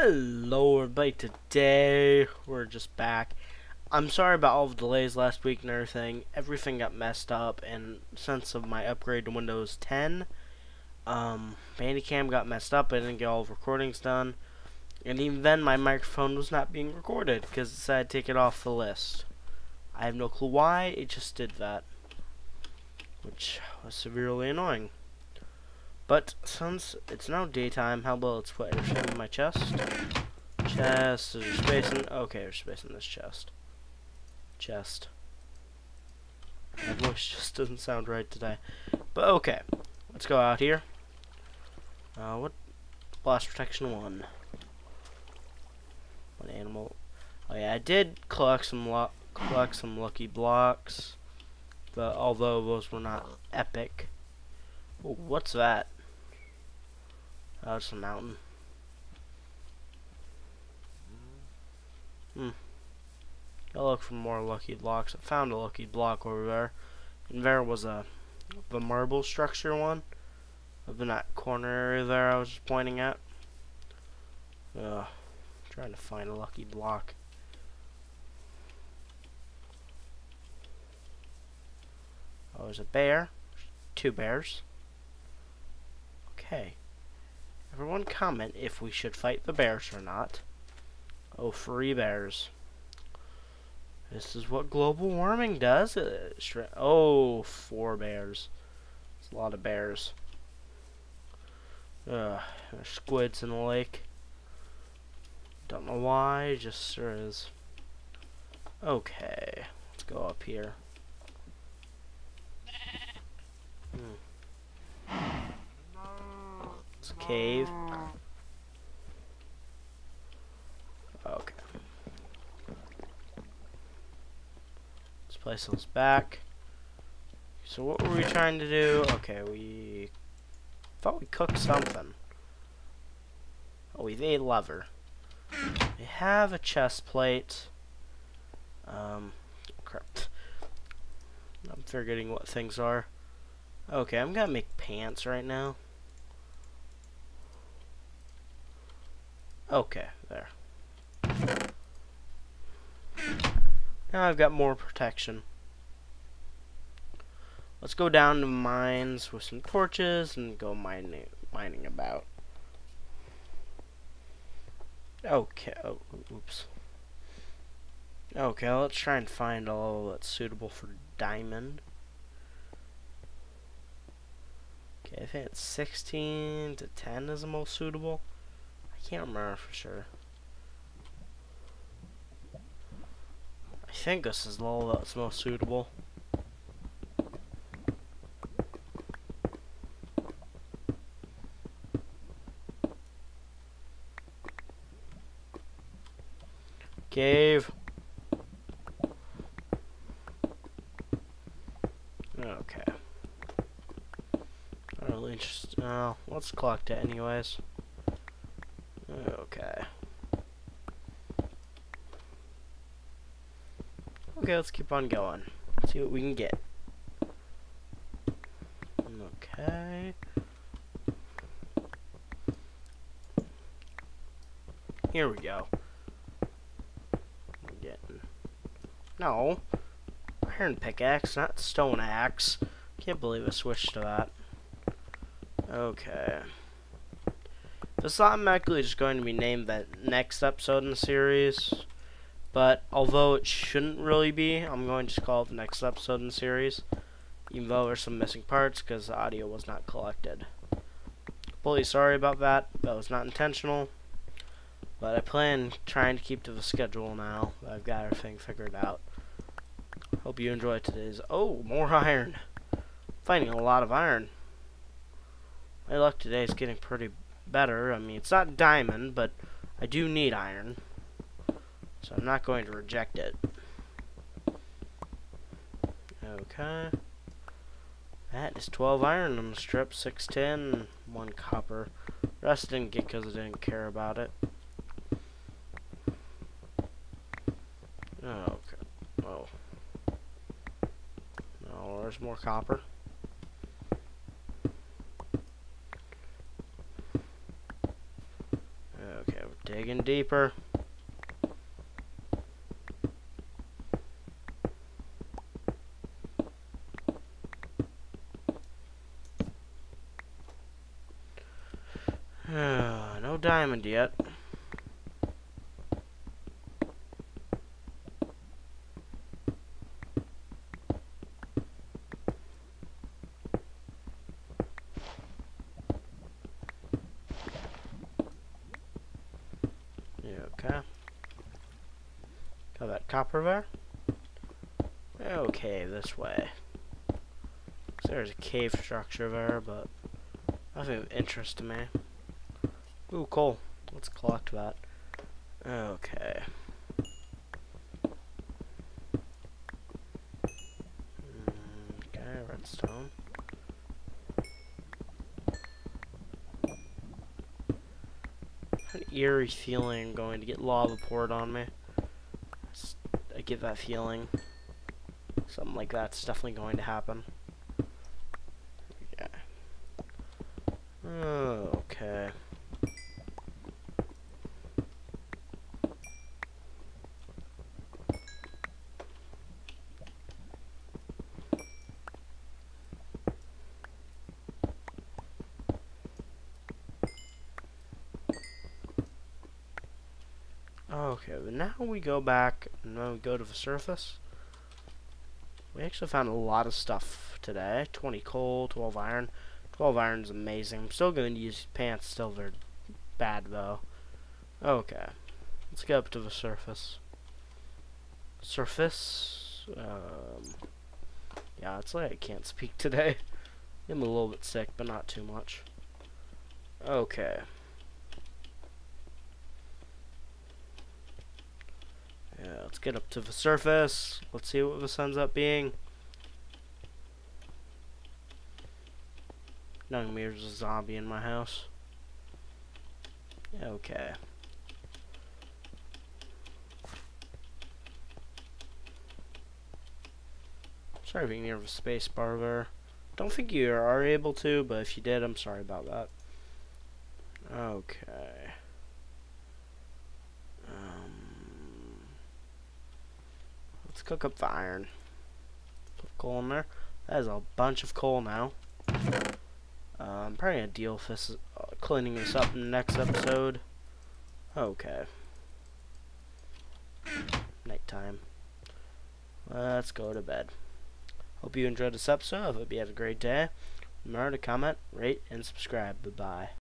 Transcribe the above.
Hello everybody, today we're just back. I'm sorry about all the delays last week and everything. Everything got messed up and since of my upgrade to Windows 10, um, Bandicam got messed up. I didn't get all the recordings done. And even then my microphone was not being recorded because it said take it off the list. I have no clue why, it just did that. Which was severely annoying. But since it's now daytime, how about let's put everything in my chest? Chest, is there space in okay, there's space in this chest. Chest. My voice just doesn't sound right today. But okay. Let's go out here. Uh what blast protection one. One animal Oh yeah, I did collect some collect some lucky blocks. But although those were not epic. What's that? Oh, it's a mountain. Hmm. I'll look for more lucky blocks. I found a lucky block over there. And there was a the marble structure one. Up in that corner area there I was just pointing at. Ugh. Trying to find a lucky block. Oh, there's a bear. Two bears. Okay. Everyone comment if we should fight the bears or not. Oh, free bears. This is what global warming does. Uh, oh, four bears. It's a lot of bears. Ugh, there's squids in the lake. Don't know why, just there is. Okay, let's go up here. Cave. Okay. Let's place those back. So what were we trying to do? Okay, we thought we cooked something. Oh, we ate lever. We have a chest plate. Um, crap. I'm forgetting what things are. Okay, I'm gonna make pants right now. Okay, there. Now I've got more protection. Let's go down to mines with some torches and go mining, mining about. Okay, oh, oops. Okay, let's try and find a level that's suitable for diamond. Okay, I think it's 16 to 10 is the most suitable. I can't remember for sure. I think this is the level that's most suitable. Cave. Okay. Not really interested. Oh, let's collect it anyways. Okay. Okay, let's keep on going. See what we can get. Okay. Here we go. We're getting no iron pickaxe, not stone axe. Can't believe I switched to that. Okay. This automatically just going to be named the next episode in the series. But although it shouldn't really be, I'm going to just call it the next episode in the series. Even though there's some missing parts because the audio was not collected. Fully sorry about that. That was not intentional. But I plan trying to keep to the schedule now. I've got everything figured out. Hope you enjoyed today's... Oh, more iron. Finding a lot of iron. My luck today is getting pretty better. I mean, it's not diamond, but I do need iron. So I'm not going to reject it. Okay. That is 12 iron on the strip, 610, 1 copper. Rest didn't get because I didn't care about it. Oh, okay. Oh. No, there's more copper. Digging deeper. no diamond yet. Okay. Got that copper there. Okay, this way. There's a cave structure there, but nothing of interest to me. Ooh, coal. Let's collect that. Okay. An eerie feeling I'm going to get lava poured on me. I get that feeling. Something like that's definitely going to happen. Yeah. Okay. Okay, but now we go back and now we go to the surface. We actually found a lot of stuff today. 20 coal, 12 iron. 12 iron is amazing. I'm still going to use pants. Still, they're bad, though. Okay. Let's get up to the surface. Surface. Um, yeah, it's like I can't speak today. I'm a little bit sick, but not too much. Okay. Yeah, let's get up to the surface. Let's see what this ends up being. Knowing me there's a zombie in my house. Okay. Sorry being near the space bar there. Don't think you are able to, but if you did, I'm sorry about that. Okay. Let's cook up the iron. Put coal in there. That is a bunch of coal now. Uh, I'm probably gonna deal with this, uh, cleaning this up in the next episode. Okay. Nighttime. Let's go to bed. Hope you enjoyed this episode. I hope you had a great day. Remember to comment, rate, and subscribe. Bye-bye.